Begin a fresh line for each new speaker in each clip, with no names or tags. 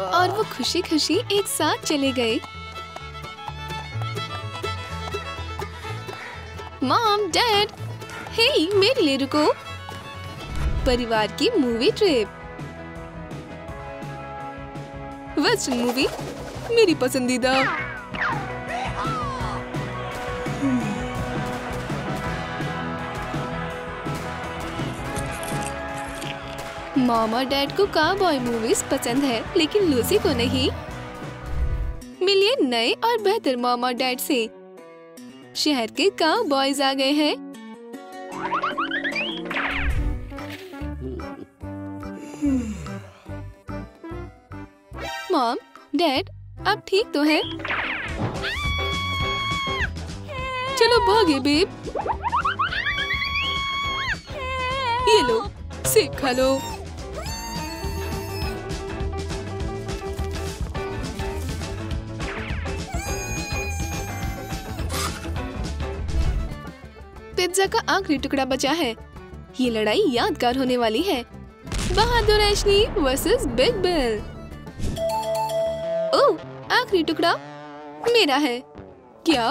और वो खुशी खुशी एक साथ चले गए। मॉम डैड हे मेरे लिए रुको। परिवार की मूवी ट्रिप वेस्टर्न मूवी मेरी पसंदीदा। मॉम और डैड को काउबॉय मूवीज़ पसंद है, लेकिन लूसी को नहीं। मिलिए नए और बेहतर मॉम और डैड से। शहर के काउबॉयज आ गए हैं। मॉम, डैड अब ठीक तो है? चलो भागे बेब। ये लो, सेब खा लो। पिज्जा का आखिरी टुकड़ा बचा है। ये लड़ाई यादगार होने वाली है। बहादुर एशली वर्सेस बिग बिल ओह आखिरी टुकड़ा मेरा है। क्या?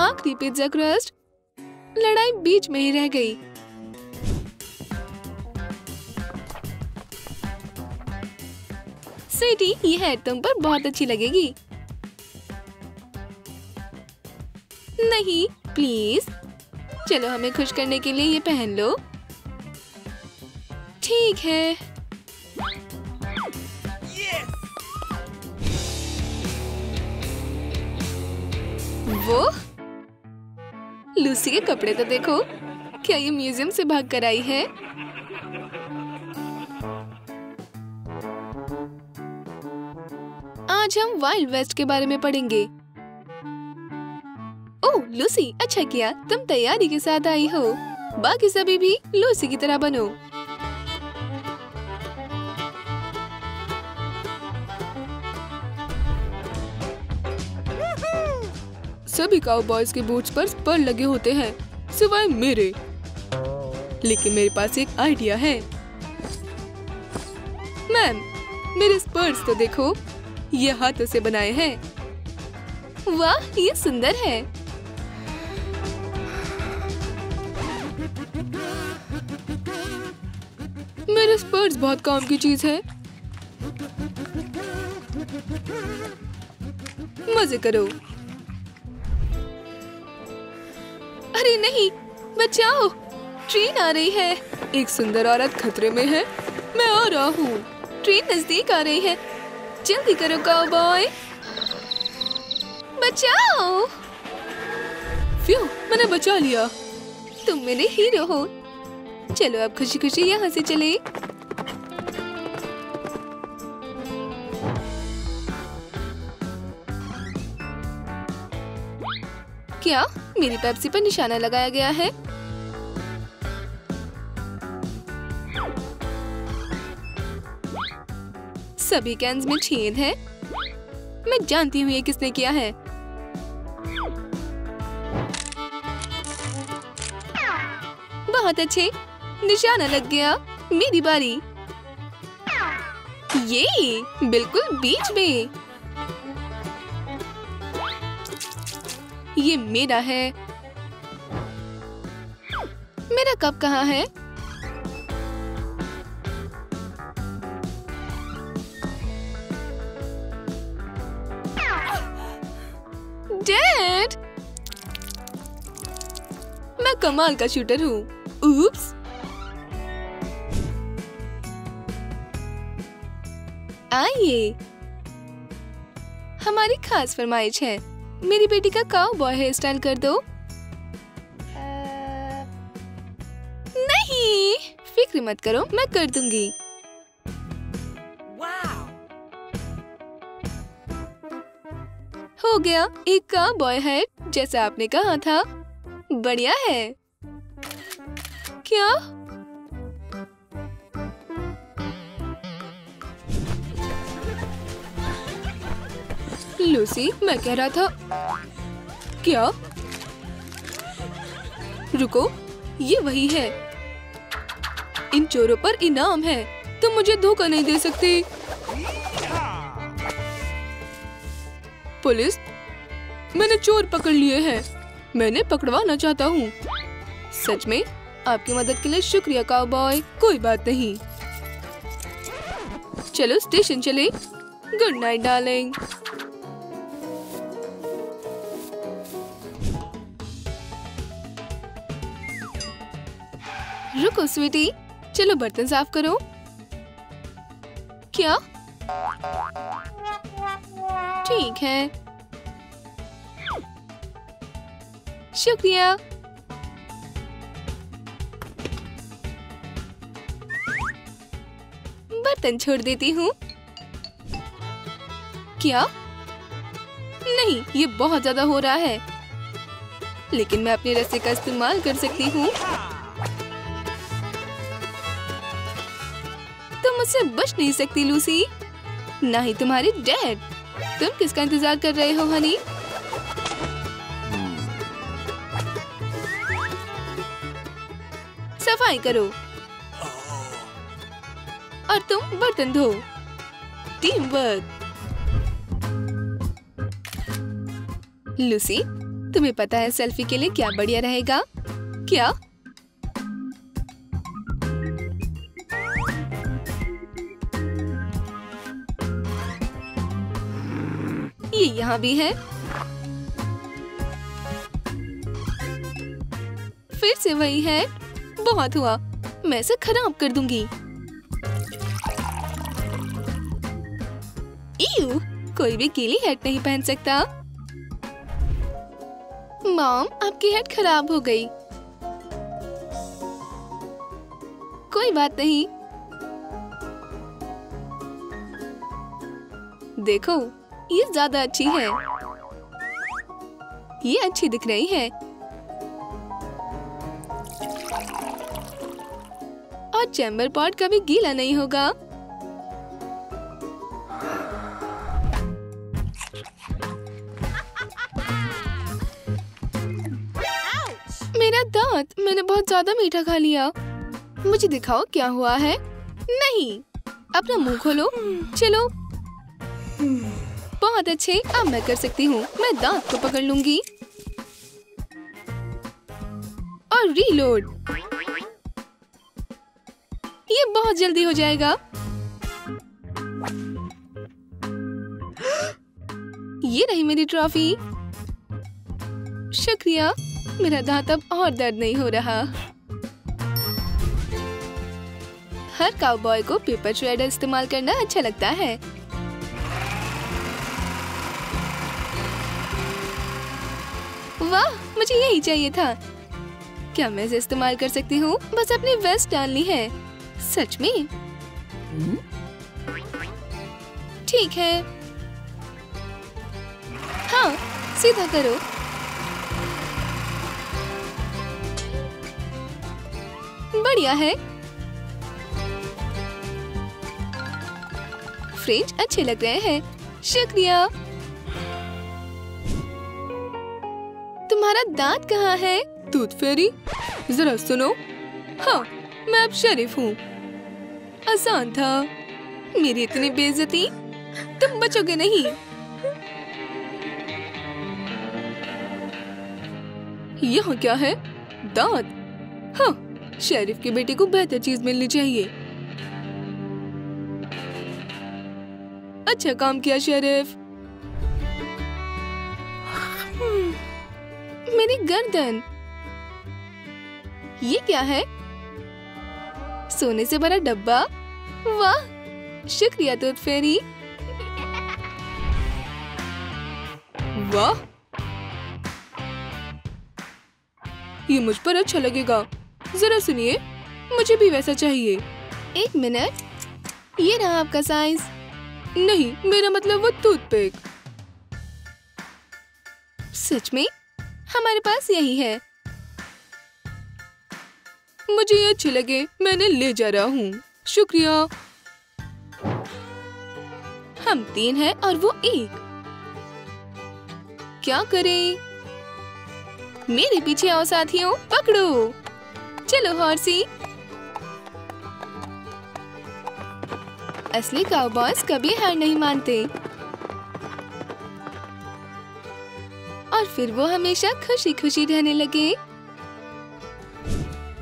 आखिरी पिज्जा क्रस्ट लड़ाई बीच में ही रह गई। स्वीटी ये है तुम पर बहुत अच्छी लगेगी। नहीं प्लीज़ चलो, हमें खुश करने के लिए ये पहन लो। ठीक है। वो? लूसी के कपड़े तो देखो, क्या ये म्यूज़ियम से भाग कर आई है? हम वाइल्ड वेस्ट के बारे में पढ़ेंगे। ओह, लूसी अच्छा किया। तुम तैयारी के साथ आई हो। बाकी सभी भी लूसी की तरह बनो। सभी काउबॉयज के बूट्स पर स्पर लगे होते हैं, सिवाय मेरे। लेकिन मेरे पास एक आइडिया है। मैम मेरे स्पर्स तो देखो। ये हाथों से बनाए हैं। वाह, ये सुंदर है। मेरे स्पर्स बहुत काम की चीज़ है। मज़े करो। अरे नहीं, बचाओ। ट्रेन आ रही है। एक सुंदर औरत खतरे में है। मैं आ रहा हूँ। ट्रेन नज़दीक आ रही है। जल्दी करो काउबॉय बचाओ। फ्यू, मैंने बचा लिया। तुम मेरे हीरो हो। चलो अब खुशी खुशी यहाँ से चले। क्या? मेरी पेप्सी पर निशाना लगाया गया है? सभी कैंस में छेद है। मैं जानती हूँ ये किसने किया है। बहुत अच्छे। निशाना लग गया। मेरी बारी। ये, बिल्कुल बीच में। ये मेरा है। मेरा कप कहाँ है? मैं कमाल का शूटर हूँ। आइए। हमारी खास फरमाइश है। मेरी बेटी का काउ बॉय हेयर स्टाइल कर दो। नहीं। फ़िक्र मत करो, मैं कर दूँगी। हो गया, एक का बॉय हेड जैसा आपने कहा था। बढ़िया है। क्या? लूसी, मैं कह रहा था, क्या? रुको, ये वही है। इन चोरों पर इनाम है, तुम तो मुझे धोखा नहीं दे सकती। पुलिस, मैंने चोर पकड़ लिए हैं। मैंने पकड़वाना चाहता हूँ। सच में, आपकी मदद के लिए शुक्रिया काउबॉय कोई बात नहीं। चलो स्टेशन चले। गुड नाइट डार्लिंग रुको स्वीटी चलो बर्तन साफ़ करो। क्या? ठीक है। शुक्रिया। बर्तन छोड़ देती हूँ। क्या? नहीं, ये बहुत ज़्यादा हो रहा है। लेकिन मैं अपने रस्से का इस्तेमाल कर सकती हूँ। तुम मुझसे बच नहीं सकती, लूसी। ना ही तुम्हारी डैड। तुम किसका इंतज़ार कर रहे हो, हनी? सफ़ाई करो। और तुम बर्तन धो। टीम वर्क लूसी, तुम्हें पता है सेल्फी के लिए क्या बढ़िया रहेगा? क्या? ये यहाँ भी है। फिर से वही है। बहुत हुआ। मैं इसे खराब कर दूँगी। कोई भी गीली हेड नहीं पहन सकता। मॉम, आपकी हेड खराब हो गई। कोई बात नहीं। देखो, ये ज़्यादा अच्छी है। ये अच्छी दिख रही है। और चैम्बर पॉट कभी गीला नहीं होगा। मेरा दांत, मैंने बहुत ज़्यादा मीठा खा लिया। मुझे दिखाओ क्या हुआ है? नहीं। अपना मुँह खोलो। चलो। बहुत अच्छे। अब मैं कर सकती हूँ। मैं दांत को पकड़ लूँगी। और रीलोड ये बहुत जल्दी हो जाएगा। ये रही मेरी ट्रॉफी। शुक्रिया, मेरा दांत अब और दर्द नहीं हो रहा। हर काउबॉय को पेपर श्रेडर इस्तेमाल करना अच्छा लगता है। वाह, मुझे यही चाहिए था। क्या मैं इसे इस्तेमाल कर सकती हूँ? बस अपनी वेस्ट डालनी है। सच में? ठीक है। हाँ सीधा करो। बढ़िया है। फ्रिज अच्छे लग रहे हैं। शुक्रिया। तुम्हारा दांत कहाँ है? दूध फेरी? जरा सुनो। हाँ मैं अब शरीफ हूँ। आसान था। मेरी इतनी बेइज्जती? तुम बचोगे नहीं। यहाँ क्या है? दांत। हाँ शेरिफ के बेटे को बेहतर चीज़ मिलनी चाहिए। अच्छा काम किया, शेरिफ। मेरी गर्दन। ये क्या है? सोने से भरा डब्बा। वाह, शुक्रिया दूध फेरी वाह। ये मुझ पर अच्छा लगेगा। जरा सुनिए, मुझे भी वैसा चाहिए। एक मिनट, ये रहा आपका साइज़ नहीं, मेरा मतलब वो टूथपिक सच में? हमारे पास यही है। मुझे ये अच्छे लगे, मैंने ले जा रहा हूँ। शुक्रिया। हम तीन हैं और वो एक। क्या करें? मेरे पीछे आओ साथियों, पकड़ो। चलो हॉर्सी असली काउबॉयज कभी हार नहीं मानते। और फिर वो हमेशा खुशी खुशी रहने लगे।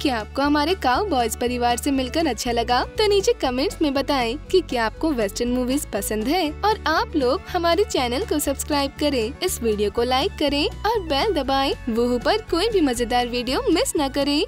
क्या आपको हमारे काउ बॉयज़ परिवार से मिलकर अच्छा लगा तो नीचे कमेंट्स में बताएँ कि क्या आपको वेस्टर्न मूवीज़ पसंद है। और आप लोग हमारे चैनल को सब्सक्राइब करें, इस वीडियो को लाइक करें और बेल दबाएँ। वो पर कोई भी मज़ेदार वीडियो मिस न करें।